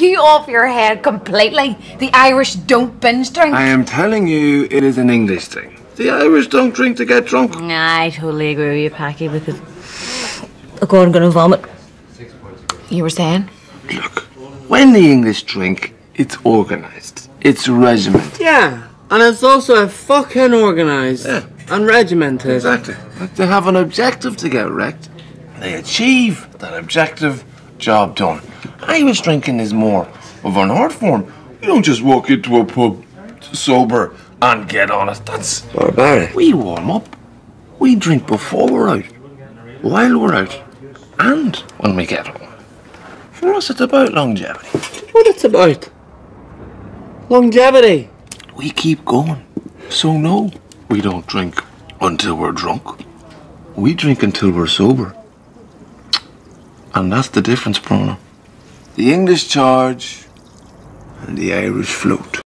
you off your head completely? The Irish don't binge drink. I am telling you, it is an English thing. The Irish don't drink to get drunk. I totally agree with you, Packy, because Look, I'm gonna vomit. You were saying? Look, when the English drink, it's organised. It's regimented. Yeah, and it's also fucking organised Yeah. and regimented. Exactly. They have an objective to get wrecked. They achieve that objective, job done. Irish drinking is more of an art form. You don't just walk into a pub sober and get on it. That's Barbaric. we warm up. We drink before we're out, while we're out, and when we get home. For us, it's about longevity. What it's about? Longevity. We keep going. So no, we don't drink until we're drunk. We drink until we're sober. And that's the difference, Bronagh. The English charge and the Irish float.